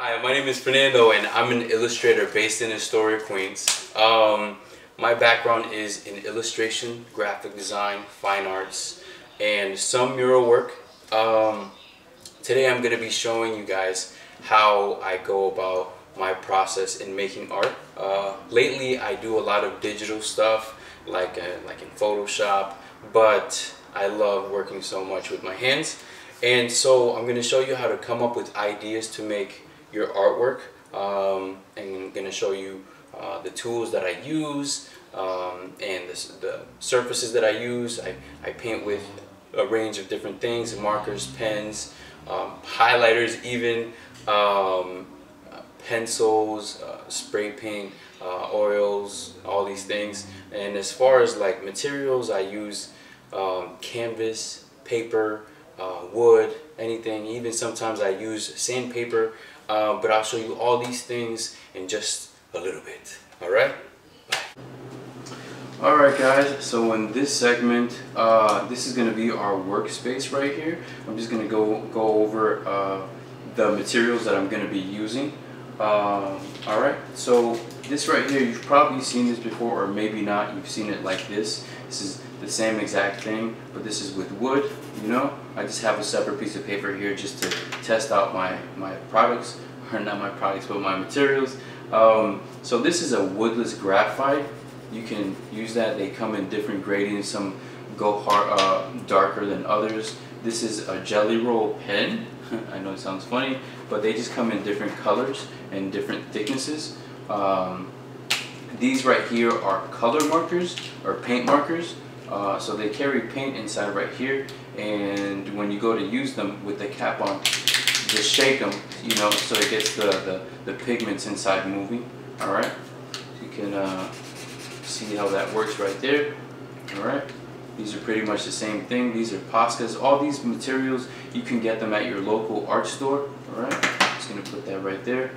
Hi, my name is Fernando and I'm an illustrator based in Astoria, Queens. Um, my background is in illustration, graphic design, fine arts, and some mural work. Um, today I'm going to be showing you guys how I go about my process in making art. Uh, lately I do a lot of digital stuff like, uh, like in Photoshop, but I love working so much with my hands. And so I'm going to show you how to come up with ideas to make your artwork um, and I'm going to show you uh, the tools that I use um, and the, the, surfaces that I use. I, I paint with a range of different things, markers, pens, um, highlighters even, um, pencils, uh, spray paint, uh, oils, all these things. And as far as like materials, I use um, canvas, paper, uh, wood, anything. Even sometimes I use sandpaper, uh, but I'll show you all these things in just a little bit. All right? All right, guys. So in this segment, uh, this is going to be our workspace right here. I'm just going to go go over uh, the materials that I'm going to be using. Um, all right. So this right here, you've probably seen this before, or maybe not. You've seen it like this. This is the same exact thing, but this is with wood, you know. I just have a separate piece of paper here just to test out my, my products, or not my products, but my materials. Um, so this is a woodless graphite. You can use that. They come in different gradients. Some go hard, uh, darker than others. This is a Gelly Roll pen. I know it sounds funny, but they just come in different colors and different thicknesses. Um, these right here are color markers or paint markers. Uh, so they carry paint inside right here and when you go to use them with the cap on, just shake them, you know, so it gets the, the, the pigments inside moving, alright? You can uh, see how that works right there, alright? These are pretty much the same thing. These are Poscas. All these materials, you can get them at your local art store, alright? Just going to put that right there.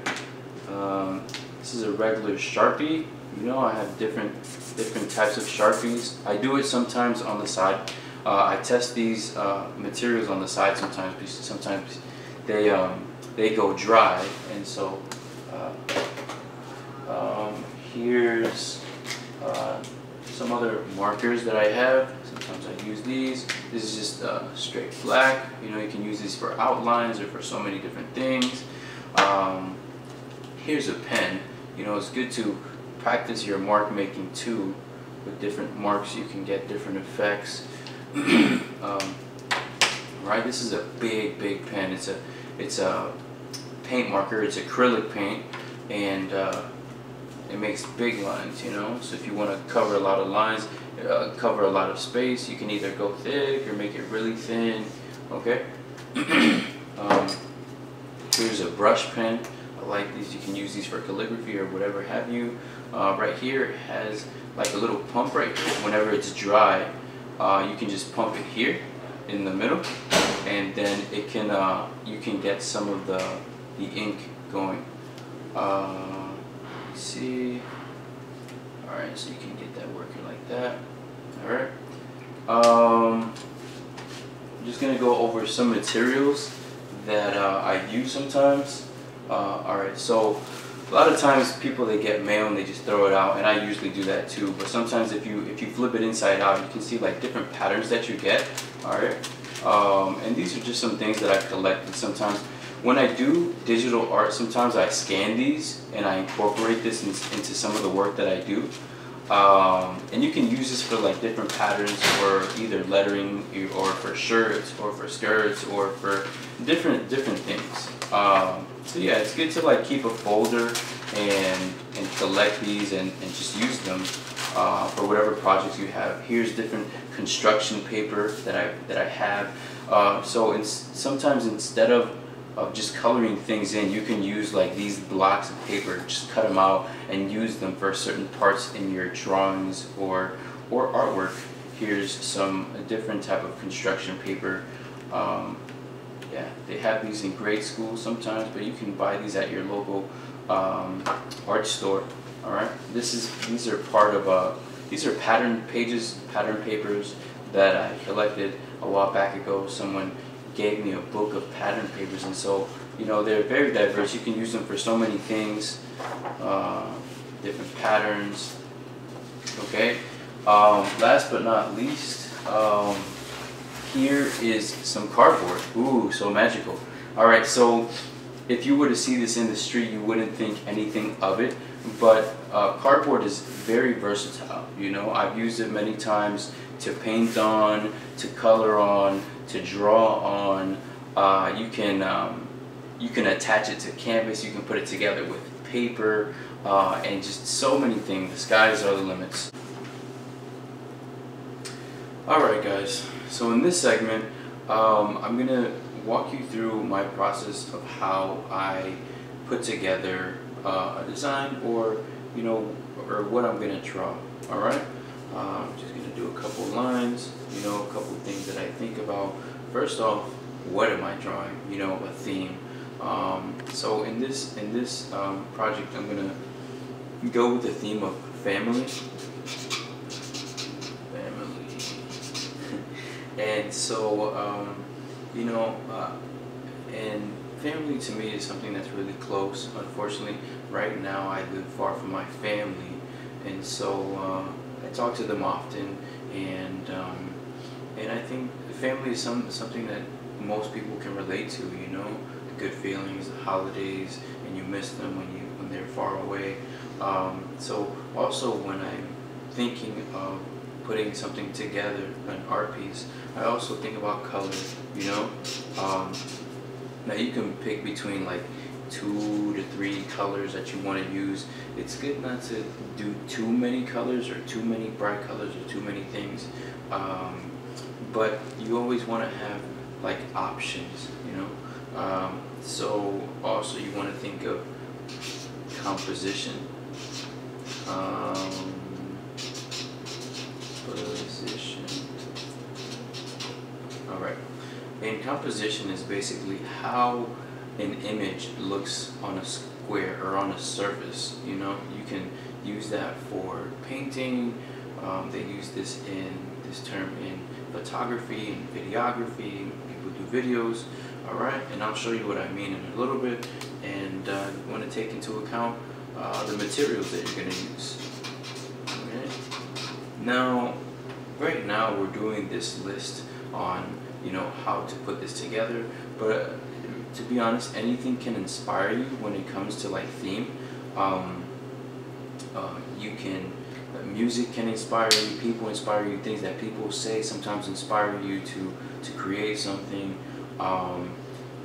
Um, this is a regular Sharpie. You know, I have different different types of Sharpies. I do it sometimes on the side. Uh, I test these uh, materials on the side sometimes because sometimes they um, they go dry and so uh, um, here's uh, some other markers that I have. Sometimes I use these. This is just uh, straight black. You know, you can use these for outlines or for so many different things. Um, here's a pen. You know, it's good to practice your mark making too. With different marks you can get different effects. um, right, this is a big, big pen. It's a, it's a paint marker. It's acrylic paint, and uh, it makes big lines. You know, so if you want to cover a lot of lines, uh, cover a lot of space, you can either go thick or make it really thin. Okay. um, here's a brush pen. I like these. You can use these for calligraphy or whatever have you. Uh, right here has like a little pump right here. Whenever it's dry, uh, you can just pump it here in the middle, and then it can uh, you can get some of the the ink going. Uh, see. All right, so you can get that working like that. All right. Um, I'm just gonna go over some materials that uh, I use sometimes. Uh, all right, so a lot of times people they get mail and they just throw it out and I usually do that too but sometimes if you if you flip it inside out you can see like different patterns that you get all right um, and these are just some things that I've collected sometimes. When I do digital art sometimes I scan these and I incorporate this in, into some of the work that I do. Um, and you can use this for like different patterns for either lettering or for shirts or for skirts or for different different things. Um, so yeah, it's good to like keep a folder and and collect these and, and just use them uh, for whatever projects you have. Here's different construction paper that I that I have. Uh, so sometimes instead of of just coloring things in, you can use like these blocks of paper, just cut them out and use them for certain parts in your drawings or or artwork. Here's some a different type of construction paper. Um, yeah, they have these in grade school sometimes, but you can buy these at your local um, art store. All right, this is these are part of uh, these are pattern pages, pattern papers that I collected a while back ago. Someone gave me a book of pattern papers, and so you know, they're very diverse. You can use them for so many things, uh, different patterns. Okay. Um, last but not least, um, here is some cardboard. Ooh, so magical. All right, so if you were to see this in the street, you wouldn't think anything of it. But uh, cardboard is very versatile. You know, I've used it many times to paint on, to color on, to draw on. Uh, you can um, you can attach it to canvas. You can put it together with paper uh, and just so many things. The skies are the limits. Alright guys, so in this segment, um, I'm going to walk you through my process of how I put together uh, a design or, you know, or what I'm going to draw. Alright, uh, I'm just going to do a couple lines, you know, a couple things that I think about. First off, what am I drawing? You know, a theme. Um, so in this in this um, project, I'm going to go with the theme of family And so, um, you know, uh, and family to me is something that's really close. Unfortunately, right now I live far from my family, and so uh, I talk to them often, and um, and I think family is some something that most people can relate to. You know, the good feelings, the holidays, and you miss them when you when they're far away. Um, so also when I'm thinking of putting something together, an art piece, I also think about color, you know? Um, now you can pick between like two to three colors that you want to use. It's good not to do too many colors or too many bright colors or too many things. Um, but you always want to have like options, you know? Um, so also you want to think of composition. Um, position. Alright. And composition is basically how an image looks on a square or on a surface. You know, you can use that for painting. Um, they use this in this term in photography and videography. People do videos. Alright, and I'll show you what I mean in a little bit. And uh, you want to take into account uh, the materials that you're going to use. Now, right now we're doing this list on, you know, how to put this together, but to be honest, anything can inspire you when it comes to like theme. Um, uh, you can, uh, music can inspire you, people inspire you, things that people say sometimes inspire you to, to create something. Um,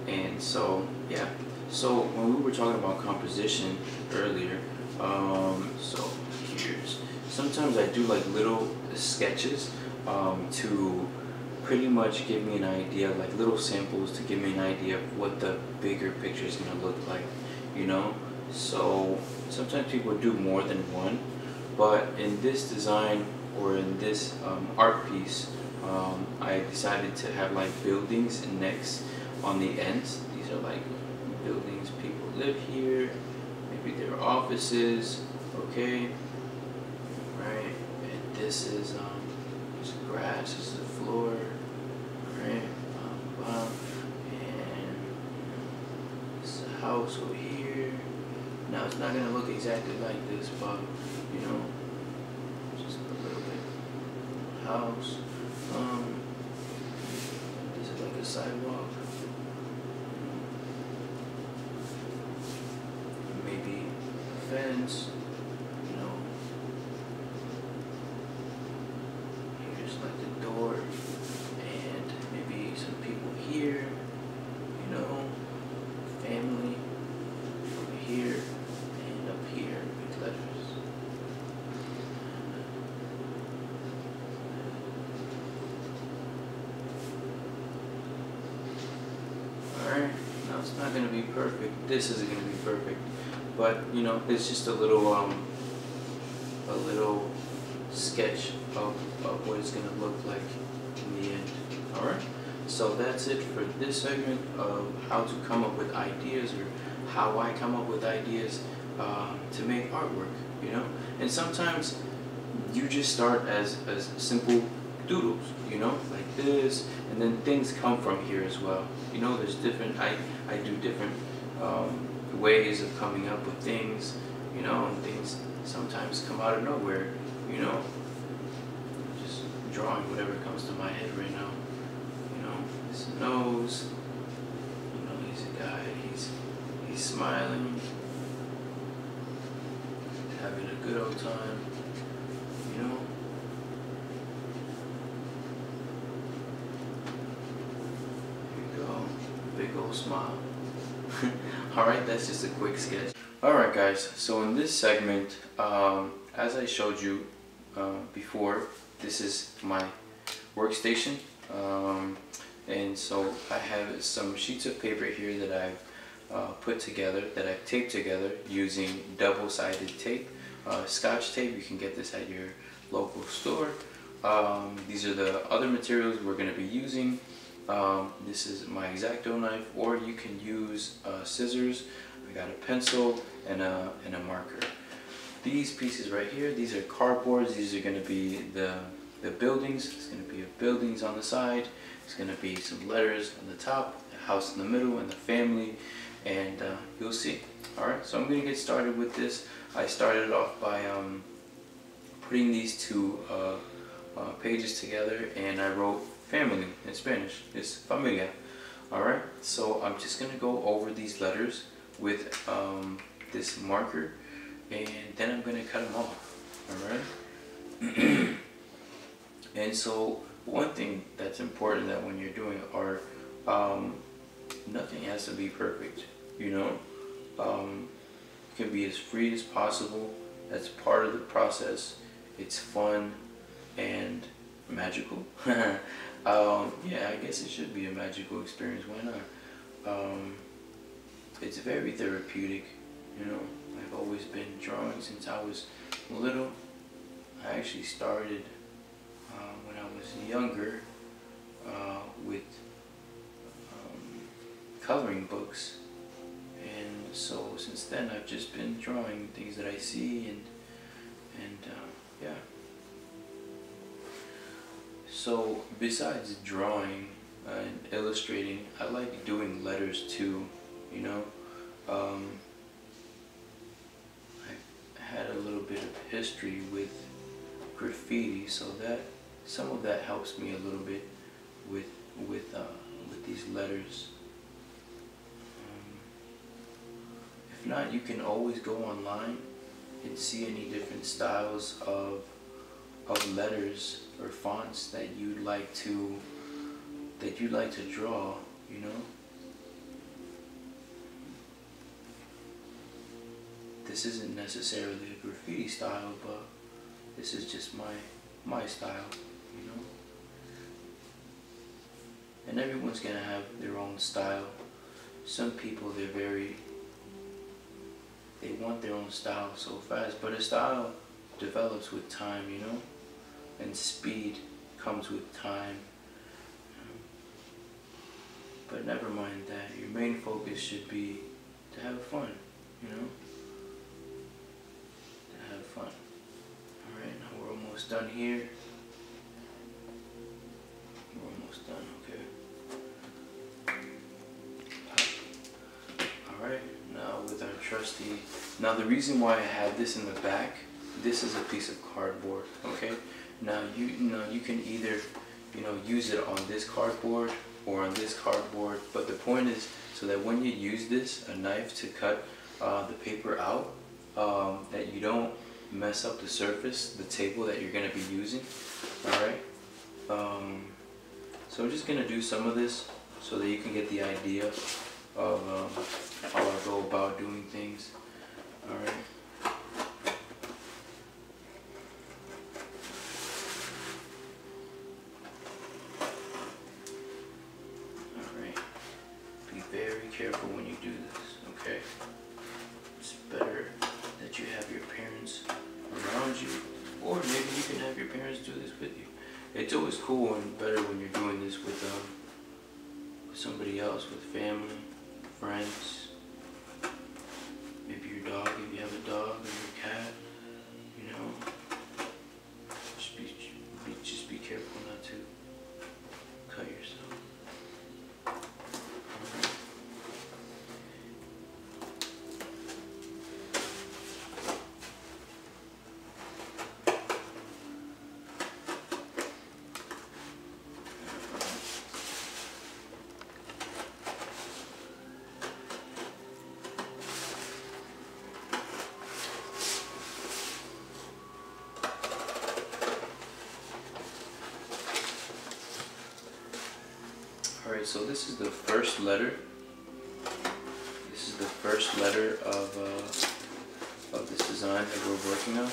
and so, yeah. So when we were talking about composition earlier, um, so here's sometimes I do like little sketches um, to pretty much give me an idea, like little samples to give me an idea of what the bigger picture is going to look like, you know? So sometimes people do more than one, but in this design or in this um, art piece, um, I decided to have like buildings and next on the ends. These are like buildings people live here, maybe their offices, okay? Right? And this is um, grass, this is the floor, right? Um, bottom, and house over here. Now it's not gonna look exactly like this, but you know, just a little bit. House. Um, this is like a sidewalk. Maybe a fence. it's not going to be perfect. This isn't going to be perfect. But, you know, it's just a little, um, a little sketch of, of what it's going to look like in the end. Alright? So that's it for this segment of how to come up with ideas or how I come up with ideas um, to make artwork, you know? And sometimes you just start as, as simple doodles, you know, this, and then things come from here as well. You know, there's different, I, I do different um, ways of coming up with things, you know, and things sometimes come out of nowhere, you know. Just drawing whatever comes to my head right now. You know, his nose. You know, he's a guy. He's he's smiling, having a good old time. You know. Here you go, old smile. Alright, that's just a quick sketch. Alright guys, so in this segment, um, as I showed you uh, before, this is my workstation. Um, and so I have some sheets of paper here that I've uh, put together, that I've taped together using double-sided tape. Uh, scotch tape, you can get this at your local store. Um, these are the other materials we're going to be using. Um, this is my X-Acto knife, or you can use uh, scissors. I got a pencil and a, and a marker. These pieces right here, these are cardboards. These are going to be the, the buildings. It's going to be buildings on the side. It's going to be some letters on the top, a house in the middle, and the family. And uh, you'll see. Alright, so I'm going to get started with this. I started off by um, putting these two uh, uh, pages together and I wrote family in Spanish is familia. Alright, so I'm just going to go over these letters with um, this marker and then I'm going to cut them off. Alright? and so one thing that's important that when you're doing art, um, nothing has to be perfect, you know? Um, can be as free as possible. That's part of the process. It's fun and magical. um, yeah, I guess it should be a magical experience. Why not? Um, it's very therapeutic. You know, I've always been drawing since I was little. I actually started uh, when I was younger uh, with um, coloring books. And so since then I've just been drawing things that I see and and uh, yeah. So besides drawing and illustrating, I like doing letters too, you know. Um, I had a little bit of history with graffiti, so that some of that helps me a little bit with with uh, with these letters. Um, if not, you can always go online and see any different styles of of letters or fonts that you'd like to that you'd like to draw, you know. This isn't necessarily a graffiti style, but this is just my my style, you know. And everyone's gonna have their own style. Some people they're very they want their own style so fast, but a style develops with time, you know and speed comes with time. But never mind that. Your main focus should be to have fun, you know? To have fun. Alright, now we're almost done here. We're almost done, okay? Alright, now with our trusty... Now the reason why I had this in the back, this is a piece of cardboard, okay? Now you, you know you can either you know use it on this cardboard or on this cardboard, but the point is so that when you use this a knife to cut uh, the paper out, um, that you don't mess up the surface, the table that you're going to be using. All right. Um, so I'm just going to do some of this so that you can get the idea of um, how I go about doing things. All so this is the first letter. This is the first letter of, uh, of this design that we're working on.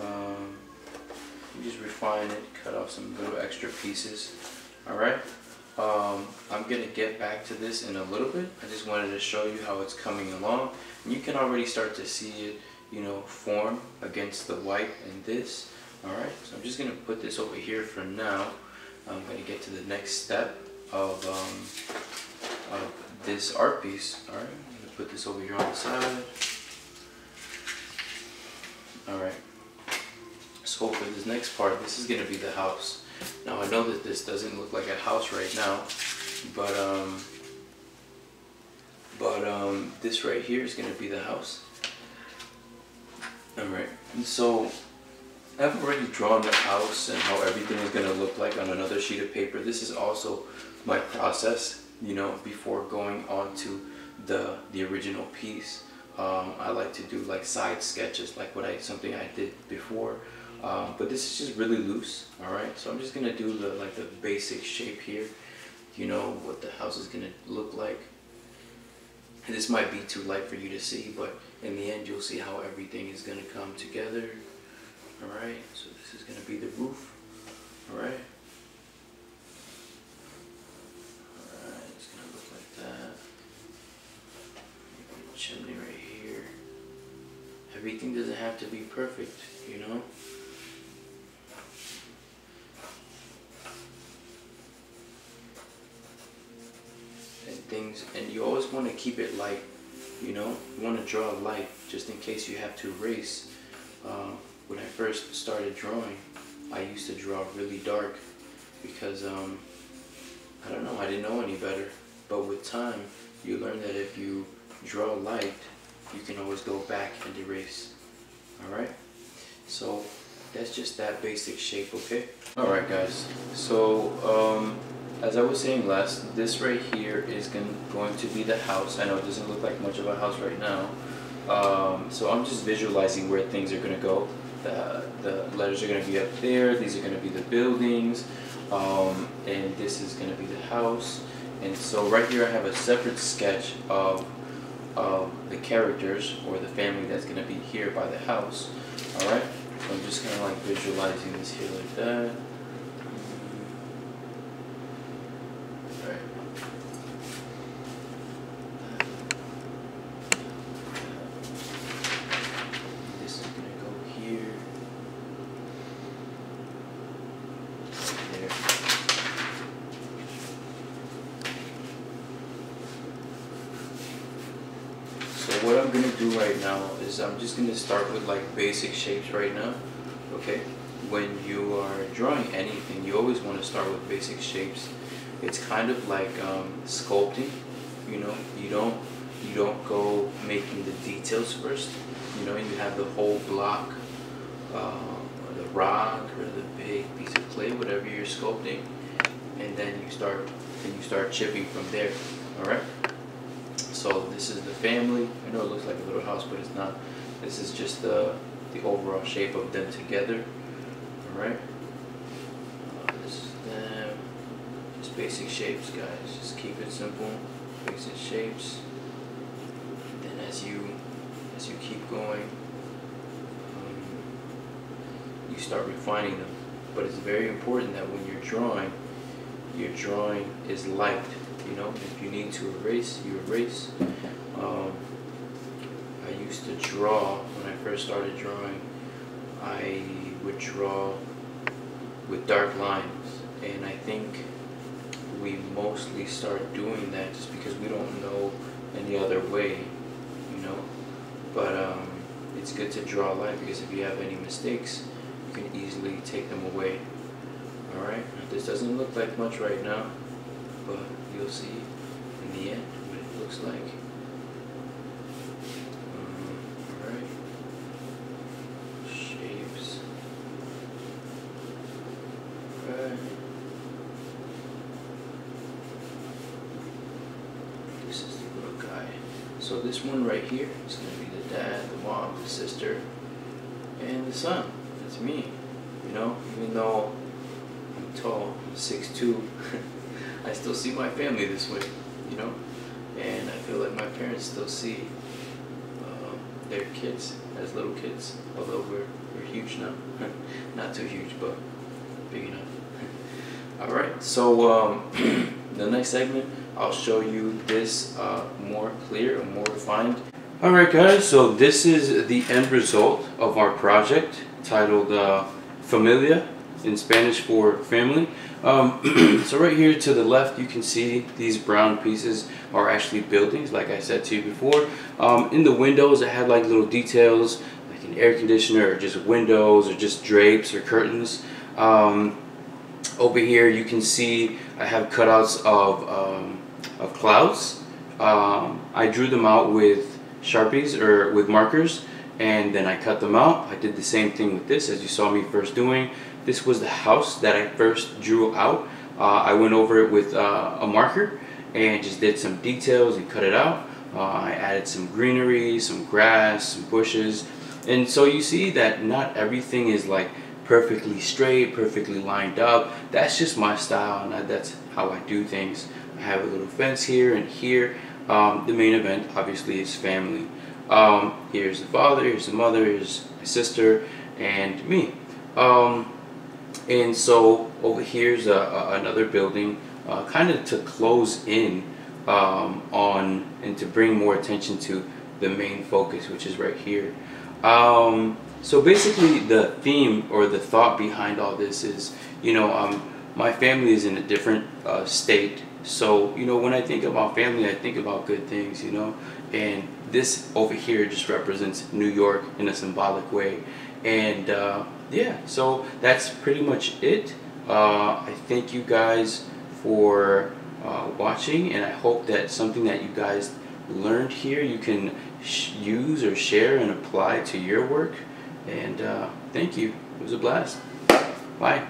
Um, just refine it, cut off some little extra pieces. Alright, um, I'm gonna get back to this in a little bit. I just wanted to show you how it's coming along. And you can already start to see it, you know, form against the white and this. Alright, so I'm just gonna put this over here for now. I'm gonna get to the next step of, um, of this art piece. Alright, I'm gonna put this over here on the side. Alright, so for this next part, this is gonna be the house. Now I know that this doesn't look like a house right now, but um, but um, this right here is gonna be the house. Alright, so I've already drawn the house and how everything is gonna look like on another sheet of paper. This is also my process, you know, before going on to the the original piece. Um, I like to do like side sketches, like what I something I did before. Um, but this is just really loose, all right? So I'm just gonna do the like the basic shape here. You know what the house is gonna look like. And this might be too light for you to see, but in the end you'll see how everything is gonna come together. All right, so this is gonna be the roof, all right? All right, it's gonna look like that. Maybe a chimney right here. Everything doesn't have to be perfect, you know? and things and you always want to keep it light you know you want to draw a light just in case you have to erase uh, when I first started drawing I used to draw really dark because um, I don't know I didn't know any better but with time you learn that if you draw light you can always go back and erase alright so that's just that basic shape okay alright guys so um, as I was saying last, this right here is going, to be the house. I know it doesn't look like much of a house right now. Um, so I'm just visualizing where things are going to go. The, the letters are going to be up there. These are going to be the buildings. Um, and this is going to be the house. And so right here I have a separate sketch of, of the characters or the family that's going to be here by the house. Alright? So I'm just kind of like visualizing this here like that. This is gonna go here. There. So what I'm gonna do right now is I'm just gonna start with like basic shapes right now. Okay? When you are drawing anything, you always want to start with basic shapes. It's kind of like um, sculpting, you know. You don't you don't go making the details first. You know, you have the whole block, uh, or the rock, or the big piece of clay, whatever you're sculpting, and then you start and you start chipping from there. All right. So this is the family. I know it looks like a little house, but it's not. This is just the the overall shape of them together. All right. Uh, this is them. Just basic shapes, guys. Just keep it simple. Basic shapes. Then as you as you keep going, um, you start refining them. But it's very important that when you're drawing, your drawing is light. You know, if you need to erase, you erase. Um, I used to draw when I first started drawing. I would draw with dark lines, and I think we mostly start doing that just because we don't know any other way, you know. But um, it's good to draw light because if you have any mistakes, you can easily take them away. All right. This doesn't look like much right now, but you'll see in the end what it looks like. Um, all right. Shapes. This is the little guy. So this one right here is going to be the dad, the mom, the sister, and the son. That's me. You know, even though I'm tall, I'm 6'2", I still see my family this way, you know, and I feel like my parents still see uh, their kids as little kids, although we're we're huge now, not too huge, but big enough. All right, so um, the next segment, I'll show you this uh, more clear and more refined. All right, guys, so this is the end result of our project titled uh, Familia in Spanish for family. Um, so right here to the left, you can see these brown pieces are actually buildings, like I said to you before. Um, in the windows, it had like little details, like an air conditioner, or just windows, or just drapes or curtains. Um, over here you can see I have cutouts of, um, of clouds. Um, I drew them out with Sharpies or with markers and then I cut them out. I did the same thing with this as you saw me first doing. This was the house that I first drew out. Uh, I went over it with uh, a marker and just did some details and cut it out. Uh, I added some greenery, some grass, some bushes. And so you see that not everything is like perfectly straight, perfectly lined up. That's just my style and that's how I do things. I have a little fence here and here. Um, the main event obviously is family. Um, here's the father, here's the mother, here's my sister, and me. Um, and so over here's a, a, another building, uh, kind of to close in um, on and to bring more attention to the main focus, which is right here. Um, so basically the theme or the thought behind all this is, you know, um, my family is in a different uh, state. So, you know, when I think about family, I think about good things, you know, and this over here just represents New York in a symbolic way. And uh, yeah, so that's pretty much it. Uh, I thank you guys for uh, watching and I hope that something that you guys learned here you can use or share and apply to your work. And uh, thank you. It was a blast. Bye.